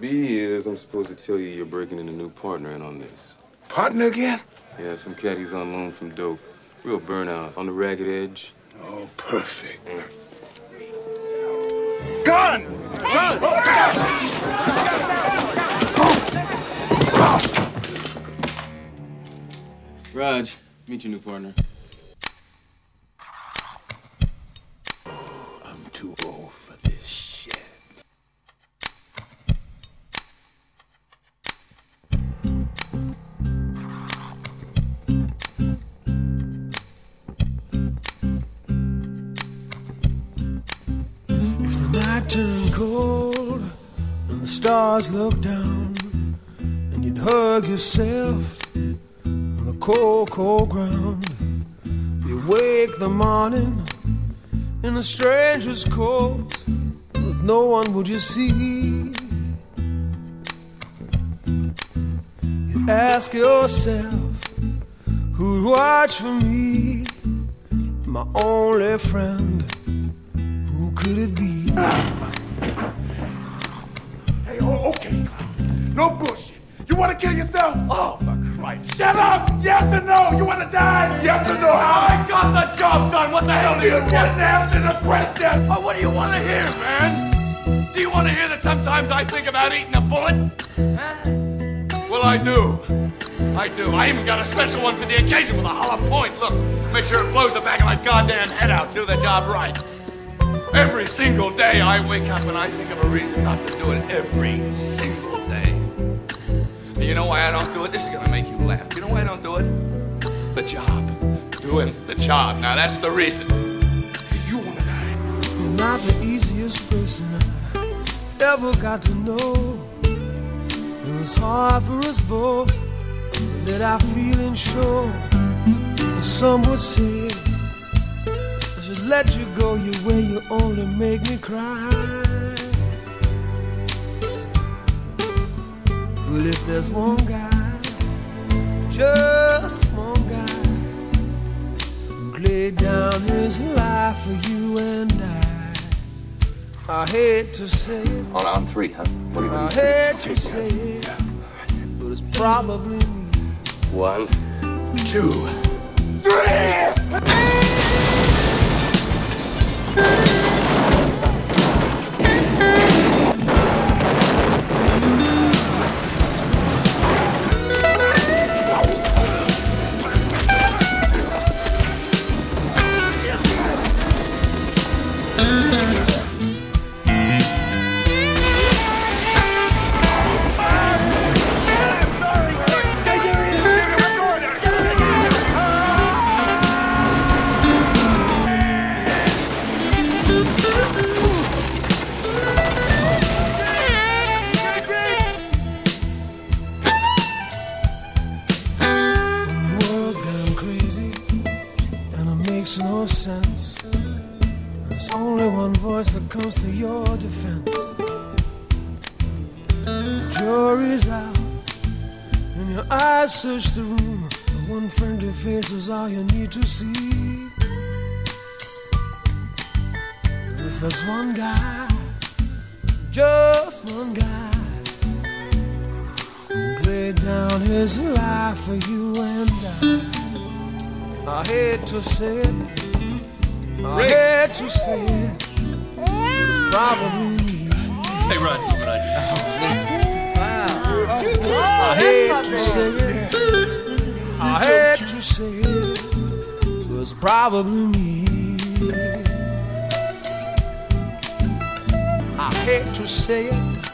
B is I'm supposed to tell you you're breaking in a new partner in on this. Partner again? Yeah, some cat he's on loan from dope. Real burnout, on the ragged edge. Oh, perfect. Gun! Gun! Rog, meet your new partner. Stars look down, and you'd hug yourself on the cold, cold ground, you wake the morning in a stranger's coat, but no one would you see. You ask yourself, who'd watch for me, my only friend? Who could it be? No bullshit. You want to kill yourself? Oh, for Christ. Shut up! Yes or no? You want to die? Yes or no? I got the job done. What the hell do you want? Didn't answer the question. Oh, what do you want to hear, man? Do you want to hear that sometimes I think about eating a bullet? Huh? Well, I do. I do. I even got a special one for the occasion with a hollow point. Look, make sure it blows the back of my goddamn head out. Do the job right. Every single day I wake up and I think of a reason not to do it. Every single day. And you know why I don't do it? This is gonna make you laugh. You know why I don't do it? The job. Doing the job. Now that's the reason. You wanna die. You're not the easiest person I ever got to know. It was hard for us both that I feeling sure. Some would say I should let you go your way. You only make me cry. Well, if there's one guy, just one guy, who laid down his life for you and I. I hate to say it, On on three, huh? What do you I hate to say it, but it's probably me. One, Two. Three! Makes no sense. There's only one voice that comes to your defense. And the jury's out, and your eyes search the room. And one friendly face is all you need to see. And if there's one guy, just one guy laid down his life for you and I. I hate to say it, I hate to say it, it's probably me. Hey, Roger, Roger. I hate to say it, I hate to say it, but it's probably me. I hate to say it,